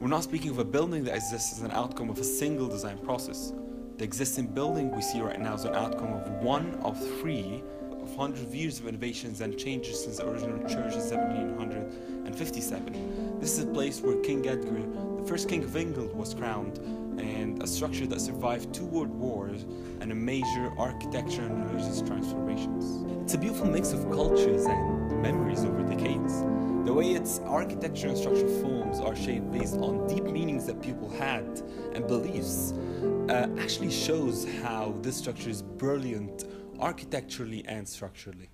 We're not speaking of a building that exists as an outcome of a single design process. The existing building we see right now is an outcome of one of three of hundreds of years of innovations and changes since the original church in 1757. This is a place where King Edgar, the first king of England, was crowned, and a structure that survived two world wars and a major architecture and religious transformations. It's a beautiful mix of cultures and memories over decades. The way its architecture and structural forms are shaped based on deep meanings that people had and beliefs uh, actually shows how this structure is brilliant architecturally and structurally.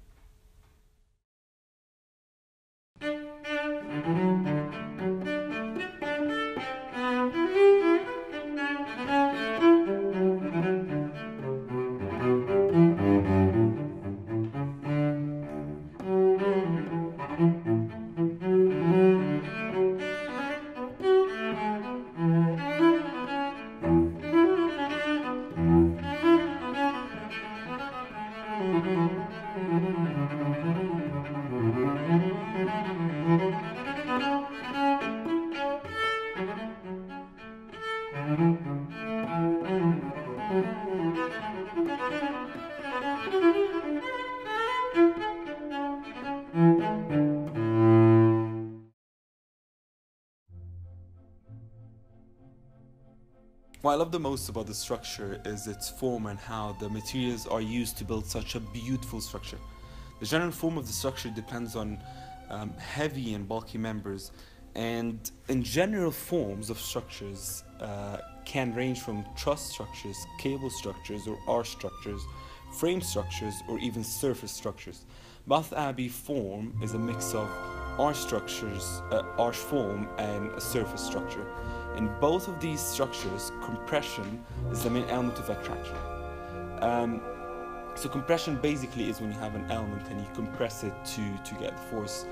What I love the most about the structure is its form and how the materials are used to build such a beautiful structure. The general form of the structure depends on um, heavy and bulky members, and in general forms of structures uh, can range from truss structures, cable structures, or arch structures, frame structures, or even surface structures. Bath Abbey form is a mix of arch structures, uh, arch form, and a surface structure. In both of these structures, compression is the main element of attraction. Um, so compression basically is when you have an element and you compress it to, to get force,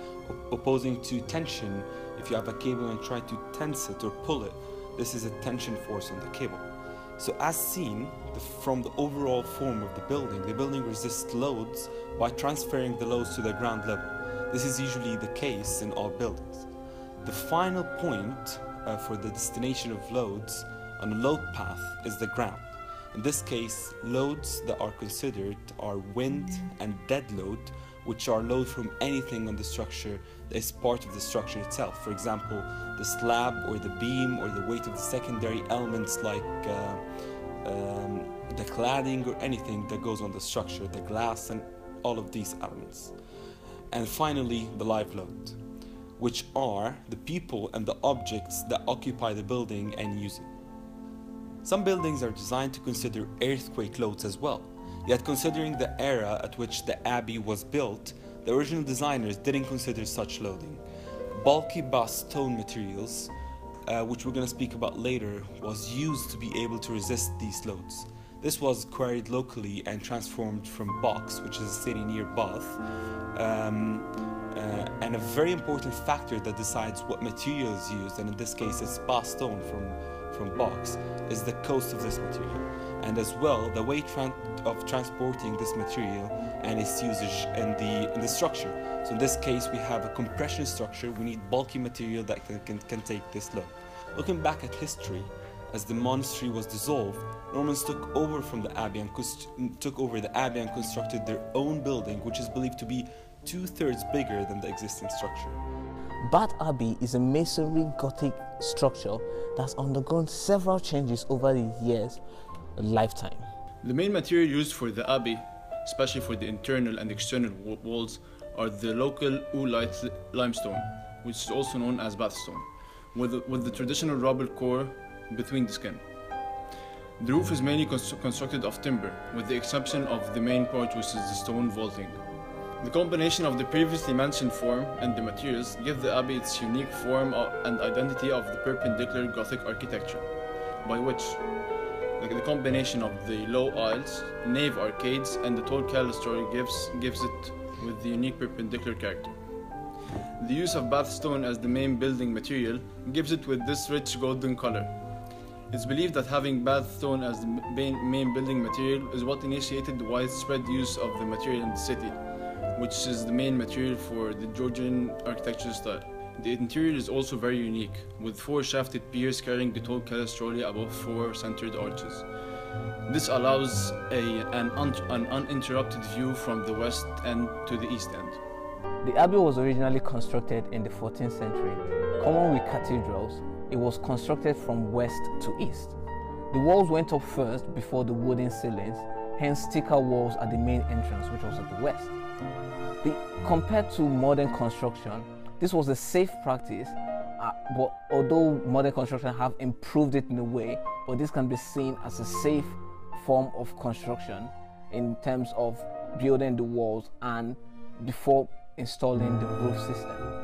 opposing to tension. If you have a cable and try to tense it or pull it, this is a tension force on the cable. So as seen the, from the overall form of the building, the building resists loads by transferring the loads to the ground level. This is usually the case in all buildings. The final point uh, for the destination of loads on a load path is the ground. In this case, loads that are considered are wind and dead load, which are load from anything on the structure that is part of the structure itself. For example, the slab or the beam or the weight of the secondary elements like uh, um, the cladding or anything that goes on the structure, the glass and all of these elements. And finally, the live load which are the people and the objects that occupy the building and use it. Some buildings are designed to consider earthquake loads as well, yet considering the era at which the abbey was built, the original designers didn't consider such loading. Bulky Bath stone materials, uh, which we're going to speak about later, was used to be able to resist these loads. This was quarried locally and transformed from Box, which is a city near Bath, um, uh, and a very important factor that decides what material is used, and in this case it's Bath stone from, from Box, is the cost of this material. And as well, the way tran of transporting this material and its usage in the, in the structure. So in this case, we have a compression structure. We need bulky material that can, can, can take this load. Looking back at history, as the monastery was dissolved, Normans took over from the abbey and took over the abbey and constructed their own building, which is believed to be two-thirds bigger than the existing structure. Bath Abbey is a masonry Gothic structure that's undergone several changes over the years' lifetime. The main material used for the abbey, especially for the internal and external walls, are the local oolite limestone, which is also known as Bath stone, with the, with the traditional rubble core between the skin. The roof is mainly constructed of timber, with the exception of the main part which is the stone vaulting. The combination of the previously mentioned form and the materials give the abbey its unique form uh, and identity of the perpendicular Gothic architecture, by which the combination of the low aisles, nave arcades, and the tall clerestory gives, gives it with the unique perpendicular character. The use of Bath stone as the main building material gives it with this rich golden color. It's believed that having Bath stone as the main, building material is what initiated the widespread use of the material in the city, which is the main material for the Georgian architectural style. The interior is also very unique, with four shafted piers carrying the tall clerestory above four centered arches. This allows a, an, un, an uninterrupted view from the west end to the east end. The abbey was originally constructed in the 14th century. Common with cathedrals, it was constructed from west to east. The walls went up first before the wooden ceilings, hence thicker walls at the main entrance, which was at the west. The, compared to modern construction, this was a safe practice, uh, but although modern construction have improved it in a way, but this can be seen as a safe form of construction in terms of building the walls and before installing the roof system.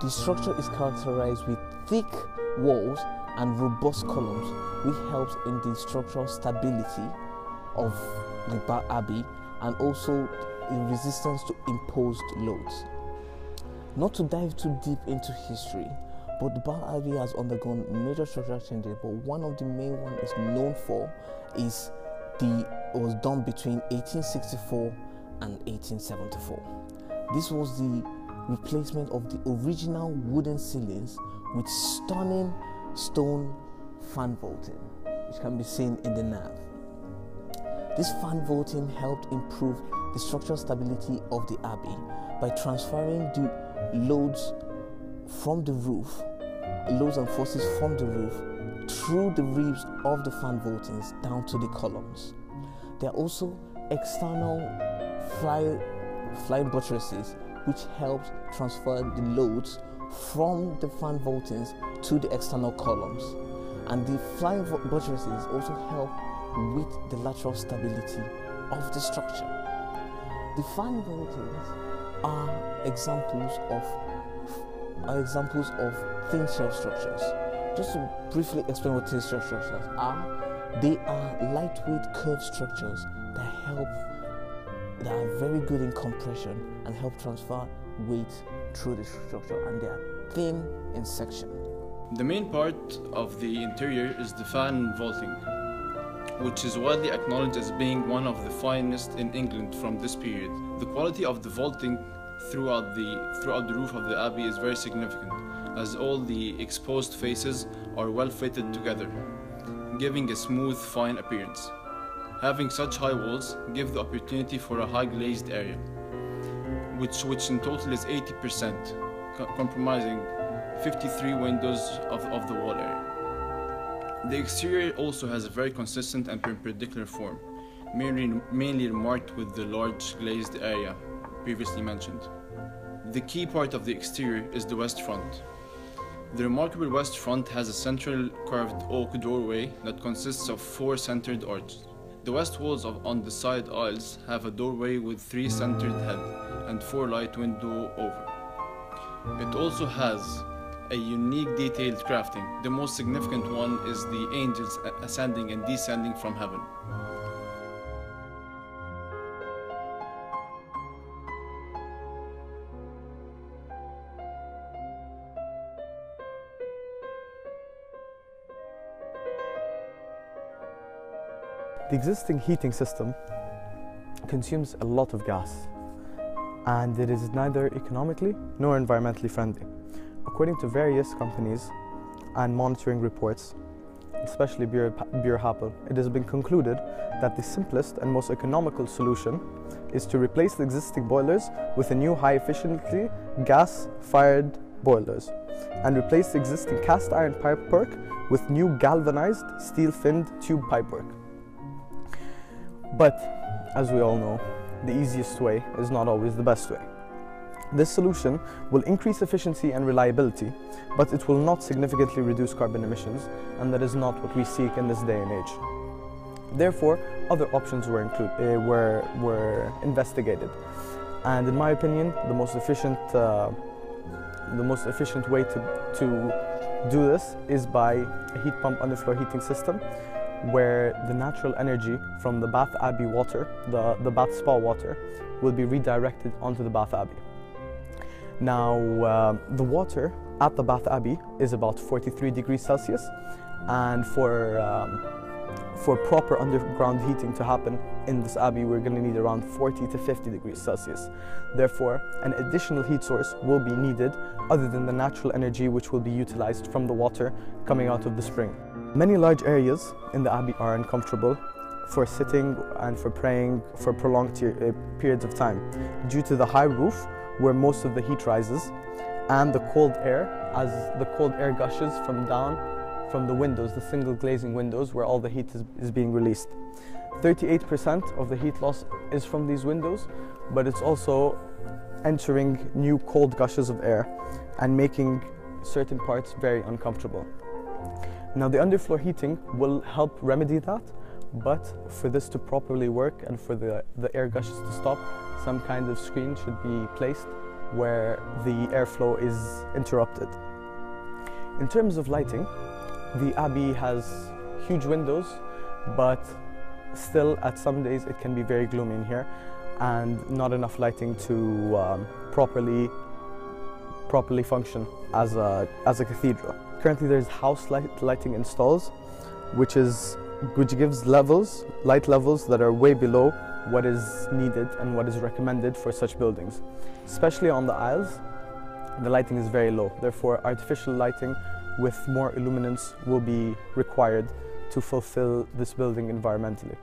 The structure is characterized with thick walls and robust columns, which helps in the structural stability of the Abbey and also in resistance to imposed loads. Not to dive too deep into history, but the Bath Abbey has undergone major structural changes, but one of the main one is known for is the was done between 1864 and 1874. This was the replacement of the original wooden ceilings with stunning stone fan vaulting, which can be seen in the nave. This fan vaulting helped improve the structural stability of the abbey by transferring the loads from the roof, loads and forces from the roof through the ribs of the fan vaultings down to the columns. There are also external fly, fly buttresses which helps transfer the loads from the fan vaultings to the external columns. And the flying buttresses also help with the lateral stability of the structure. The fan vaultings are examples of are examples of thin shell structures. Just to briefly explain what thin shell structures are, they are lightweight curved structures that help that are very good in compression and help transfer weight through the structure and they are thin in section. The main part of the interior is the fan vaulting, which is widely acknowledged as being one of the finest in England from this period. The quality of the vaulting throughout the, throughout the roof of the abbey is very significant, as all the exposed faces are well fitted together, giving a smooth, fine appearance. Having such high walls give the opportunity for a high glazed area, which, which in total is 80%, co comprising 53 windows of, of the wall area. The exterior also has a very consistent and perpendicular form, mainly, mainly marked with the large glazed area previously mentioned. The key part of the exterior is the west front. The remarkable west front has a central carved oak doorway that consists of four centered arches. The west walls of, on the side aisles have a doorway with three centered head and four light window over. It also has a unique detailed crafting. The most significant one is the angels ascending and descending from heaven. The existing heating system consumes a lot of gas and it is neither economically nor environmentally friendly. According to various companies and monitoring reports, especially Buro Happold, it has been concluded that the simplest and most economical solution is to replace the existing boilers with a new high efficiency gas-fired boilers and replace the existing cast iron pipework with new galvanized steel finned tube pipework. But as we all know, the easiest way is not always the best way. This solution will increase efficiency and reliability, but it will not significantly reduce carbon emissions, and that is not what we seek in this day and age. Therefore, other options were, include, uh, were, were investigated. And in my opinion, the most efficient, uh, the most efficient way to, to do this is by a heat pump underfloor heating system where the natural energy from the Bath Abbey water, the, the Bath Spa water, will be redirected onto the Bath Abbey. Now, uh, the water at the Bath Abbey is about 43 degrees Celsius, and for, um, for proper underground heating to happen, in this abbey, we're going to need around 40 to 50 degrees Celsius. Therefore, an additional heat source will be needed other than the natural energy which will be utilized from the water coming out of the spring. Many large areas in the abbey are uncomfortable for sitting and for praying for prolonged uh, periods of time due to the high roof where most of the heat rises and the cold air as the cold air gushes from down from the windows, the single glazing windows where all the heat is, is being released. 38% of the heat loss is from these windows, but it's also entering new cold gushes of air and making certain parts very uncomfortable. Now the underfloor heating will help remedy that, but for this to properly work and for the, the air gushes to stop, some kind of screen should be placed where the airflow is interrupted. In terms of lighting, the Abbey has huge windows, but still at some days it can be very gloomy in here and not enough lighting to um, properly properly function as a, as a cathedral. Currently there's house light lighting installs, which is which gives levels, light levels that are way below what is needed and what is recommended for such buildings. Especially on the aisles, the lighting is very low. Therefore, artificial lighting with more illuminance will be required to fulfill this building environmentally.